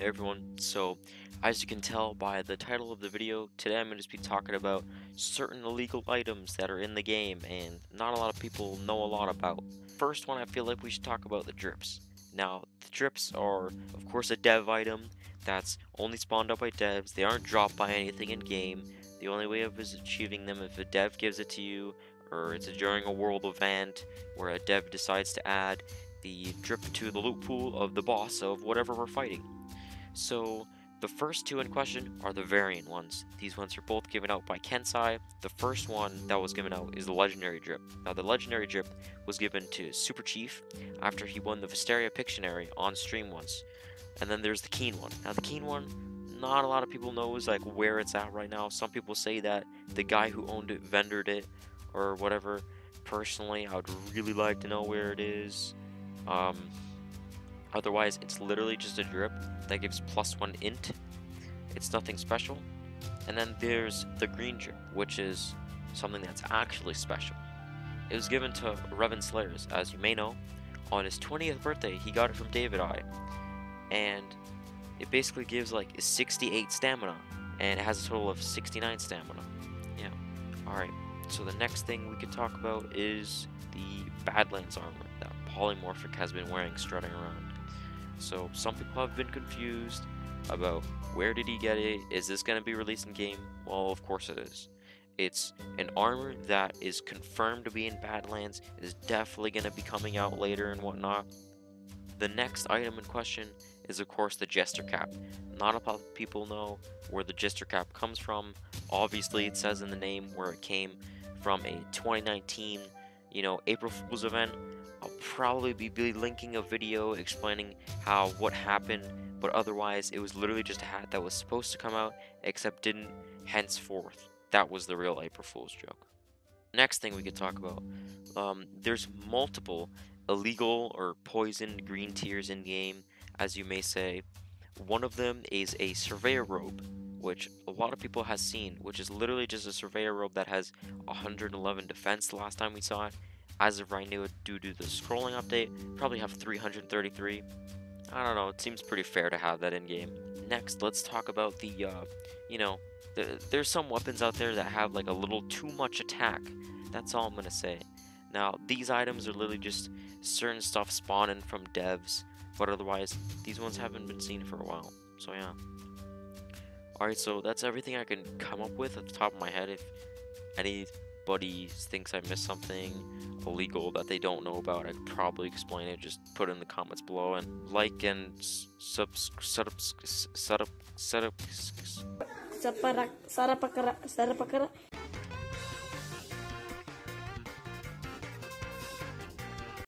Everyone, so as you can tell by the title of the video, today I'm going to just be talking about certain illegal items that are in the game and not a lot of people know a lot about. First one, I feel like we should talk about the drips. Now, the drips are, of course, a dev item that's only spawned up by devs. They aren't dropped by anything in game. The only way of is achieving them if a dev gives it to you or it's during a world event where a dev decides to add the drip to the loot pool of the boss of whatever we're fighting. So the first two in question are the variant ones. These ones are both given out by Kensai. The first one that was given out is the Legendary Drip. Now the Legendary Drip was given to Super Chief after he won the Vesteria Pictionary on stream once. And then there's the Keen one. Now the Keen one, not a lot of people knows like where it's at right now. Some people say that the guy who owned it vendored it or whatever. Personally, I would really like to know where it is. Um, otherwise, it's literally just a drip that gives plus one int. It's nothing special. And then there's the green drip, which is something that's actually special. It was given to Revan Slayers, as you may know. On his 20th birthday, he got it from David I. And it basically gives like 68 stamina, and it has a total of 69 stamina. Yeah. Alright, so the next thing we could talk about is the Badlands armor that Polymorphic has been wearing strutting around. So some people have been confused about where did he get it? Is this going to be released in game? Well, of course it is. It's an armor that is confirmed to be in Badlands. It is definitely going to be coming out later and whatnot. The next item in question is of course the Jester Cap. Not a lot of people know where the Jester Cap comes from. Obviously it says in the name where it came from a 2019, you know, April Fool's event. I'll probably be linking a video explaining how what happened, but otherwise it was literally just a hat that was supposed to come out, except didn't henceforth. That was the real April Fool's joke. Next thing we could talk about, um, there's multiple illegal or poisoned green tears in game, as you may say. One of them is a surveyor robe, which a lot of people has seen, which is literally just a surveyor robe that has 111 defense last time we saw it. As of right now, due to the scrolling update, probably have 333. I don't know, it seems pretty fair to have that in game. Next, let's talk about the, uh, you know, the, there's some weapons out there that have like a little too much attack. That's all I'm gonna say. Now, these items are literally just certain stuff spawning from devs, but otherwise, these ones haven't been seen for a while. So yeah. Alright, so that's everything I can come up with at the top of my head. If anybody thinks I missed something illegal that they don't know about, I could probably explain it. Just put it in the comments below and like and sub set up set up set up.